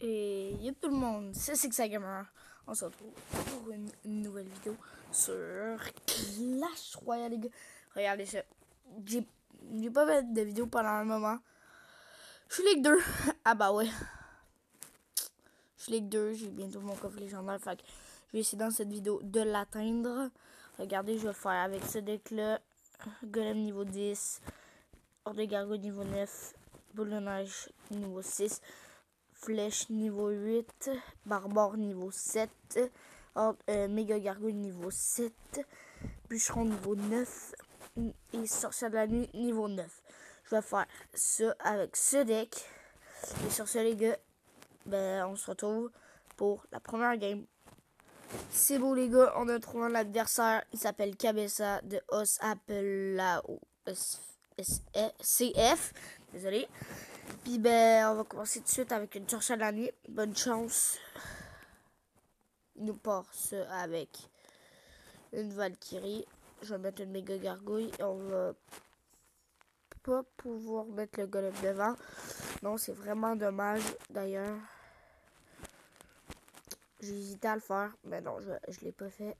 Et yo tout le monde, c'est Six Gamer. On se retrouve pour une nouvelle vidéo sur Clash Royale, les gars. Regardez ça. J'ai pas fait de vidéo pendant un moment. Je suis Ligue 2. Ah bah ouais. Je suis Ligue 2, j'ai bientôt mon coffre légendaire. Fait que je vais essayer dans cette vidéo de l'atteindre. Regardez, je vais faire avec ce deck là. Golem niveau 10. Hors de gargouille niveau 9. Boule de neige niveau 6 flèche niveau 8, barbare niveau 7, euh, méga gargouille niveau 7, bûcheron niveau 9 et sorcière de la nuit niveau 9. Je vais faire ça avec ce deck. Et sur ce les gars, ben, on se retrouve pour la première game. C'est beau les gars, on a trouvé un adversaire, il s'appelle Cabessa de Os Appelao CF. Désolé. Puis ben, on va commencer tout de suite avec une cherche à la nuit. Bonne chance. Il nous ça avec une Valkyrie. Je vais mettre une méga gargouille. Et on va pas pouvoir mettre le golem devant. Non, c'est vraiment dommage d'ailleurs. J'ai hésité à le faire, mais non, je, je l'ai pas fait.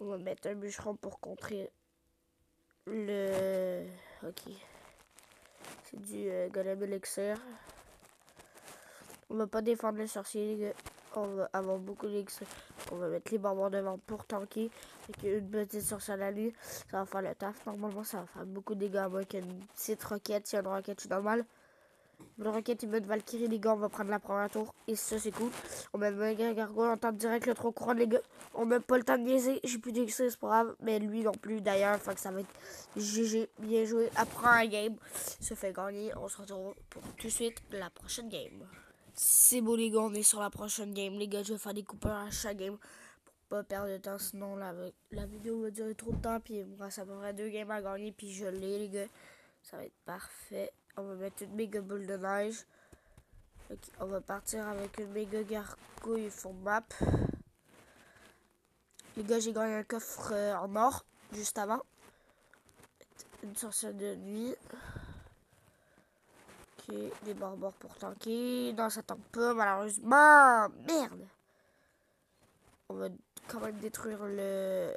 On va mettre un bûcheron pour contrer le... Ok. C'est du euh, golem elixir. On va pas défendre le sorcier, les gars. On va avoir beaucoup d'élixir. On va mettre les barbares devant pour tanker. Avec une petite sorcière à la nuit. Ça va faire le taf. Normalement, ça va faire beaucoup de dégâts. Avec une petite roquette. Si y a une roquette, c'est normal. Le roquette, il met de Valkyrie, les gars. On va prendre la première tour. Et ça, c'est cool. On met un gargoyle. On tente direct le trop courant, les gars. On n'a pas le temps de niaiser. J'ai plus d'extrait, c'est pas grave. Mais lui non plus, d'ailleurs. Fait que ça va être GG. Bien joué. Après un game, se fait gagner. On se retrouve pour tout de suite la prochaine game. C'est beau, les gars. On est sur la prochaine game. Les gars, je vais faire des coupeurs à chaque game. Pour pas perdre de temps. Sinon, la, la vidéo va durer trop de temps. Puis, moi, ça me deux games à gagner. Puis, je l'ai, les gars. Ça va être parfait. On va mettre une méga boule de neige. on va partir avec une méga gargouille fond map. Les gars, j'ai gagné un coffre euh, en or juste avant. Une sorcière de nuit. Ok, des barbares pour tanker. Non, ça tank pas, malheureusement. Merde! On va quand même détruire le.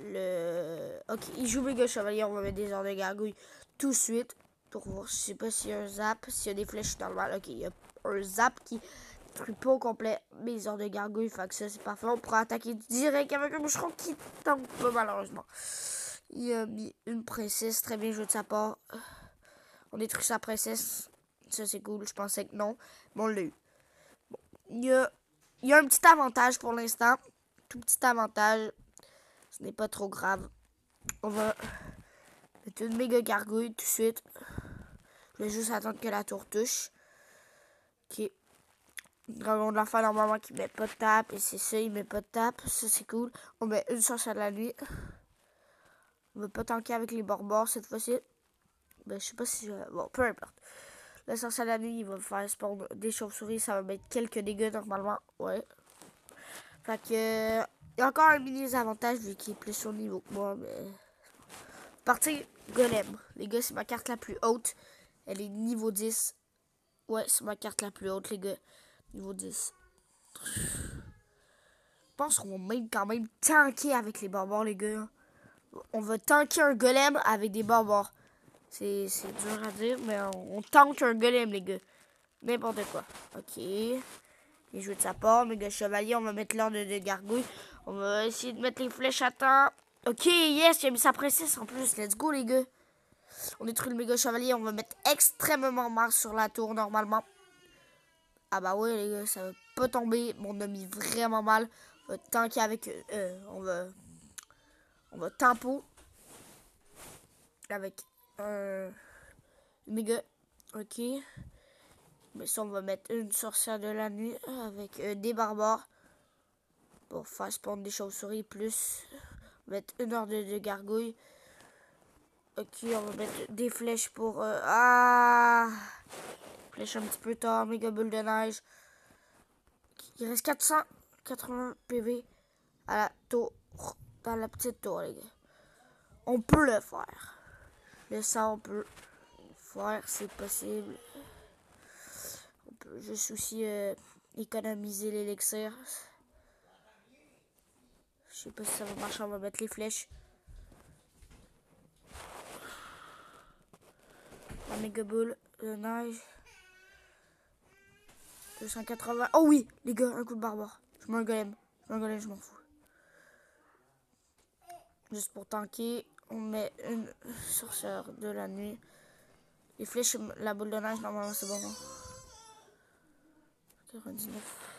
Le. Ok, il joue méga chevalier. On va mettre des heures de gargouille tout de suite pour voir. Je sais pas s'il y a un zap, s'il y a des flèches normales. Ok, il y a un zap qui détruit pas au complet mes heures de gargouille. Fait que ça, c'est parfait. On pourra attaquer direct avec un boucheron qui tank pas, malheureusement. Il a mis une princesse. Très bien joué de sa part. On détruit sa princesse. Ça, c'est cool. Je pensais que non. Mais on l'a eu. Bon. Il, y a, il y a un petit avantage pour l'instant. Tout petit avantage. Ce n'est pas trop grave. On va mettre une méga gargouille tout de suite. Je vais juste attendre que la tour touche. Ok. Dragon de l'enfant normalement qui met pas de tape. Et c'est ça, il met pas de tape. Ça c'est cool. On met une chance à la nuit. On va pas tanker avec les barbares cette fois-ci. Ben je sais pas si. Bon, peu importe. La sorcière à la nuit, il va faire spawn des chauves-souris. Ça va mettre quelques dégâts normalement. Ouais. Fait que. Il y a encore un mini avantage vu qu'il est plus au niveau que moi. Mais. Partir golem. Les gars, c'est ma carte la plus haute. Elle est niveau 10. Ouais, c'est ma carte la plus haute, les gars. Niveau 10. Je pense qu'on va même quand même tanker avec les barbares, les gars. On va tanker un golem avec des barbares. C'est dur à dire, mais on, tank un golem, les gars. N'importe quoi. Ok. Il joue de sa part. Mais gars, chevalier, on va mettre l'ordre de, gargouille. On va essayer de mettre les flèches à temps. Ok, yes, a mis sa princesse en plus. Let's go, les gars. On détruit le méga chevalier. On va mettre extrêmement mal sur la tour, normalement. Ah bah ouais, les gars, ça va pas tomber. Bon, on a mis vraiment mal. On va tanker avec... Euh, on va... On va tempo. Avec un... méga. Ok. Mais ça, on va mettre une sorcière de la nuit avec euh, des barbares. Pour faire spawn des chauves-souris plus mettre une heure de, de, gargouille. Ok, on va mettre des flèches pour... Euh, ah Flèche un petit peu tard, méga boule de neige. Il reste 480 PV à la tour. Dans la petite tour, les gars. On peut le faire. Le ça, on peut le faire, c'est possible. On peut juste aussi euh, économiser l'élixir. Je sais pas si ça va marcher, on va mettre les flèches. La méga boule de neige. 280. Oh oui, les gars, un coup de barbare. Je m'en golem. Je m'en golem, je m'en fous. Juste pour tanker, on met une sorcière de la nuit. Les flèches, la boule de neige, normalement, c'est bon. 99. Hein.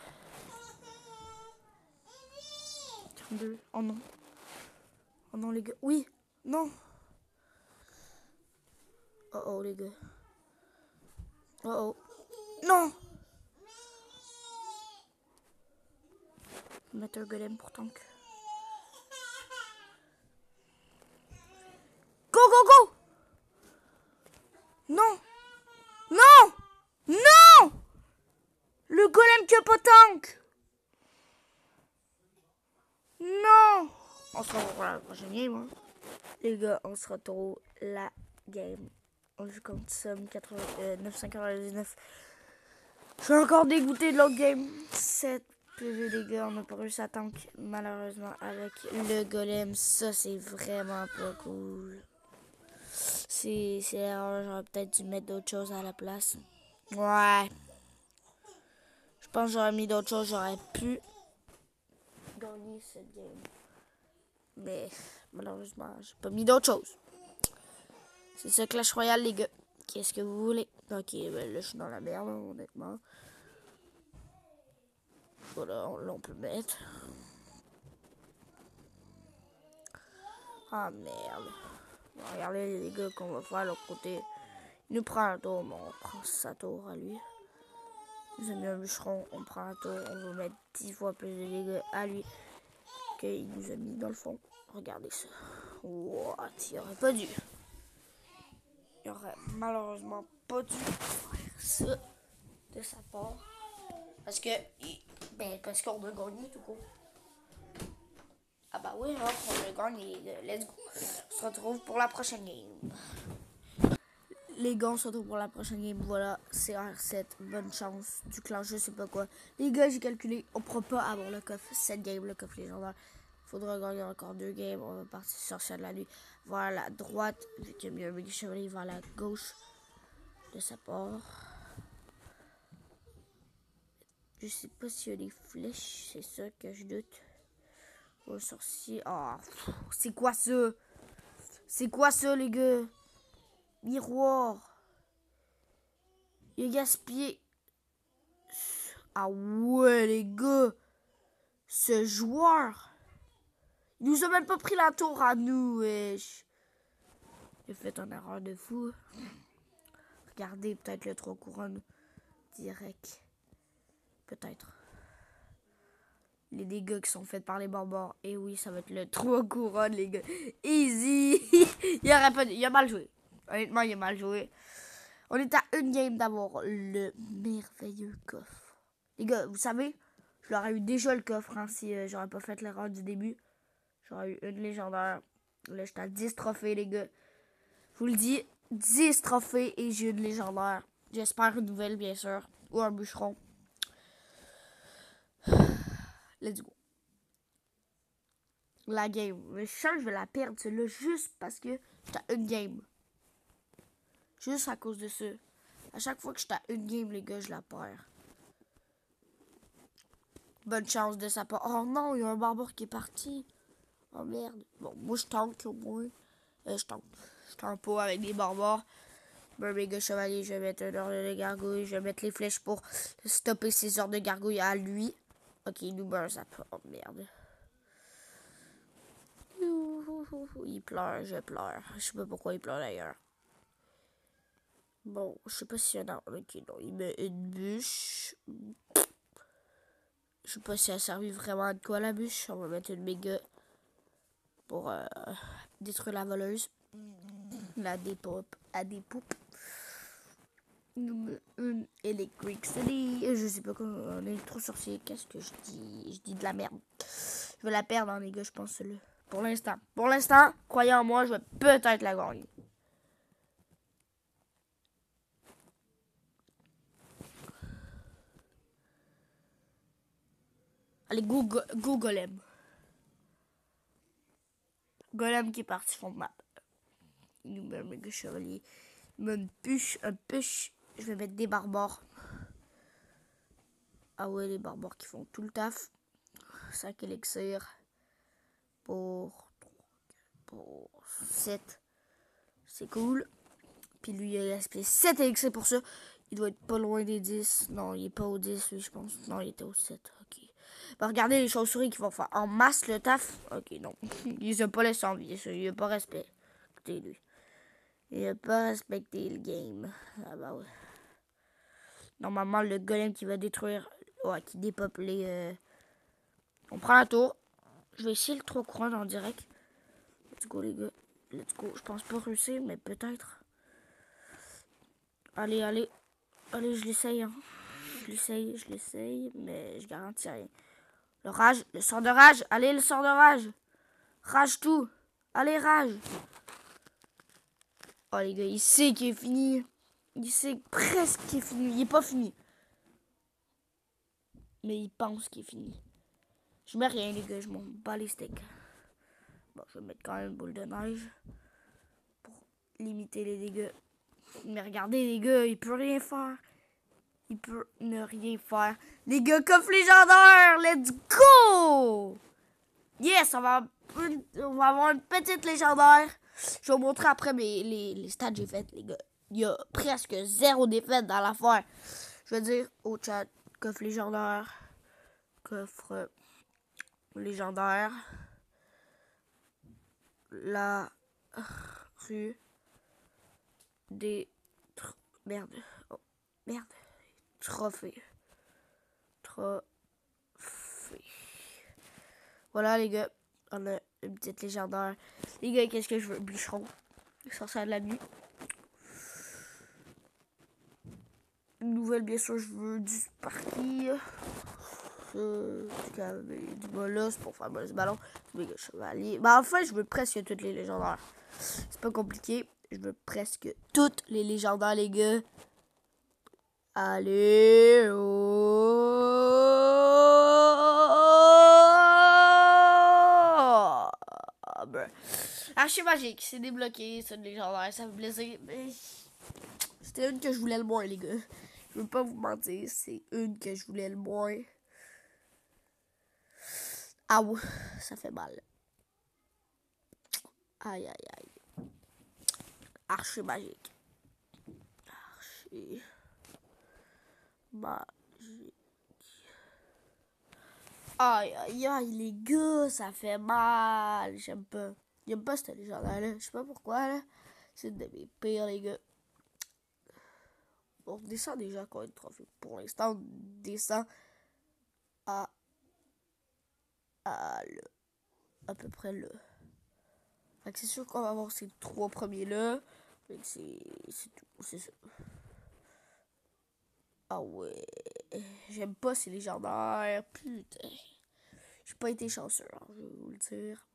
42. Oh non. Oh non, les gars. Oui. Non. Oh oh, les gars. Oh oh. Non. Mettre un golem pour tank. Go, go, go Non Non Non Le golem que pas tank Non On se retrouve pour la prochaine game. Hein. Les gars, on se retrouve la game. On joue comme somme 999. Je suis encore dégoûté de l'autre game. 7 PV gars, on n'a pas réussi à tank malheureusement avec le golem. Ça c'est vraiment pas cool. C'est j'aurais peut-être dû mettre d'autres choses à la place. Ouais. Je pense que j'aurais mis d'autres choses, j'aurais pu gagner cette game. Mais malheureusement, j'ai pas mis d'autres choses. C'est ça Clash Royale, les gars. Qu'est-ce que vous voulez? Ok, ben là, je suis dans la merde, honnêtement. Voilà, là, on peut mettre. Ah, merde. regardez, les gars, qu'on va faire à l'autre côté. Il nous prend un tour, mais on prend sa tour à lui. Nous avons mis un bûcheron, on prend un tour, on va mettre 10 fois plus de dégâts à lui qu'il nous a mis dans le fond. Regardez ça. What? Il aurait pas dû il aurait malheureusement pas dû faire ça de sa part. Parce que, ben, parce qu'on a gagné tout court. Ah bah oui, hein, on a gagné. Let's go. On se retrouve pour la prochaine game. Les gars, on se retrouve pour la prochaine game. Voilà, CR7. Bonne chance du clan, je sais pas quoi. Les gars, j'ai calculé, on pourra pas avoir le coffre. Cette game, le coffre légendaire faudra gagner encore deux games. On va partir sortir de la nuit vers la droite, vu a un chevalier vers la gauche de sa part. Je sais pas s'il y a des flèches, c'est ça que je doute. Au sorcier. Oh, c'est quoi ça? C'est quoi ça, les gars? Miroir. Il a gaspillé. Ah ouais, les gars. Ce joueur. Nous a même pas pris la tour à nous, wesh. J'ai fait une erreur de fou. Regardez, peut-être le 3 couronnes direct. Peut-être. Les dégâts qui sont faits par les barbares. Et oui, ça va être le 3 couronnes, les gars. Easy. il, aurait il a mal joué. Honnêtement, il a mal joué. On est à une game d'avoir le merveilleux coffre. Les gars, vous savez, je l'aurais eu déjà le coffre hein, si euh, j'aurais pas fait l'erreur du début. J'aurais eu une légendaire. Là, j'étais à 10 trophées, les gars. Je vous le dis, 10 trophées et j'ai une légendaire. J'espère une nouvelle, bien sûr. Ou un bûcheron. Let's go. La game. Je sens que je vais la perdre, celle-là, juste parce que j'étais à une game. Juste à cause de ça. À chaque fois que j'étais à une game, les gars, je la perds. Bonne chance de sa part. Oh non, il y a un barbare qui est parti. Oh merde. Bon, moi je tente au moins. Euh, je tente. Je tente pas avec des barbares. méga chevalier, je vais mettre un ordre de gargouille. Je vais mettre les flèches pour stopper ces ordres de gargouille à lui. Ok, il nous meurt ça. Oh merde. Il pleure, je pleure. Je sais pas pourquoi il pleure d'ailleurs. Bon, je sais pas si y en a. Ok, non, il met une bûche. Je sais pas si elle a servi vraiment à quoi la bûche. On va mettre une méga pour euh, détruire la voleuse, la dépop, à des poupes. Electric City, je sais pas comment, électro sorcier, qu'est-ce que je dis? Je dis de la merde. Je vais la perdre, hein, les gars, je pense. Le... Pour l'instant, pour l'instant, croyez en moi, je vais peut-être la gagner. Allez, Google, Google Golem. Qui est parti de map. Il nous met un méga chevalier. Une puche, un push. Je vais mettre des barbares. Ah ouais, les barbares qui font tout le taf. 5 élixirs pour, pour 7. C'est cool. Puis lui, il a gaspillé 7 élixirs pour ça. Il doit être pas loin des 10. Non, il est pas au 10, lui, je pense. Non, il était au 7. Bah, regardez les chauves-souris qui vont faire en masse le taf. Ok, non. Il a pas laissé en vie. Il a pas respecté, lui. Il a pas respecté le game. Ah bah ouais. Normalement, le golem qui va détruire... Ouais, qui dépeuple les... Euh, on prend un tour. Je vais essayer le 3 couronnes en direct. Let's go, les gars. Let's go. Je pense pas réussir, mais peut-être. Allez, allez. Allez, je l'essaye. Hein. Je l'essaye, je l'essaye, mais je garantis rien. Le rage, le sort de rage. Allez, le sort de rage. Rage tout. Allez, rage. Oh, les gars, il sait qu'il est fini. Il sait presque qu'il est fini. Il est pas fini. Mais il pense qu'il est fini. Je mets rien, les gars. Je m'en bats les steaks. Bon, je vais mettre quand même une boule de neige. Pour limiter les dégâts. Mais regardez, les gars, il peut rien faire. Peut ne rien faire. Les gars, coffre légendaire! Let's go! Yes, on va, on va avoir une petite légendaire. Je vais vous montrer après mes, les, les stats que j'ai faites, les gars. Il y a presque zéro défaite dans l'affaire. Je vais dire au chat, coffre légendaire. Coffre légendaire. La rue des... Merde. Oh, merde. Trophée. Trophée. Voilà, les gars. On a une petite légendaire. Les gars, qu'est-ce que je veux? Bûcheron. Sorcière de la nuit. Une nouvelle, bien sûr, je veux du Sparky. Euh, du bolos pour faire le ballon. Du chevalier. Bah, enfin, je veux presque toutes les légendaires. C'est pas compliqué. Je veux presque toutes les légendaires, les gars. Allez, oh, Archi magique, c'est débloqué, c'est une légendaire, ça me plaisir. C'était une que je voulais le moins, les gars. Je veux pas vous mentir, c'est une que je voulais le moins. Ah ouais, ça fait mal. Aïe, aïe, aïe. Archi magique. Archi magique. Aïe, aïe, aïe, les gars, ça fait mal. J'aime pas. J'aime pas cette légende-là. Je sais pas pourquoi. C'est de mes pires, les gars. On descend déjà quand même trophée. Pour l'instant, on descend à, à, le, à peu près que c'est sûr qu'on va avoir ces trois premiers là. Fait que c'est tout. C'est ça. Ah ouais. J'aime pas ces légendaires. Putain. J'ai pas été chanceux, hein, je vais vous le dire.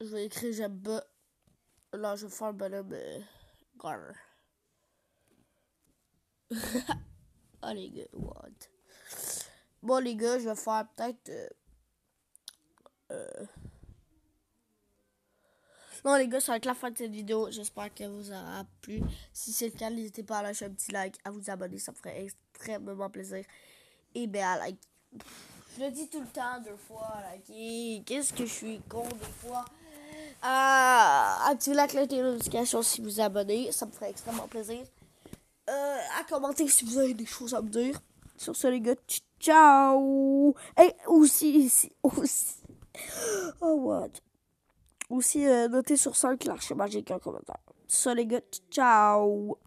Je vais écrire j'aime pas. Là, je vais faire un bonhomme euh, ah les gars, what? Bon les gars, je vais faire peut-être... Euh, euh, non les gars, ça va être la fin de cette vidéo. J'espère qu'elle vous aura plu. Si c'est le cas, n'hésitez pas à lâcher un petit like, à vous abonner. Ça me ferait extrêmement plaisir. Et bien à like. Je le dis tout le temps deux fois. Like. Qu'est-ce que je suis con des fois? Euh, activez la cloche des notifications si vous abonnez. Ça me ferait extrêmement plaisir. Euh, à commenter si vous avez des choses à me dire. Sur ce, les gars, ciao! Et aussi, ici, aussi. Oh, what? Aussi, euh, notez sur 5 l'arche magique en commentaire. Ce, les gars, ciao!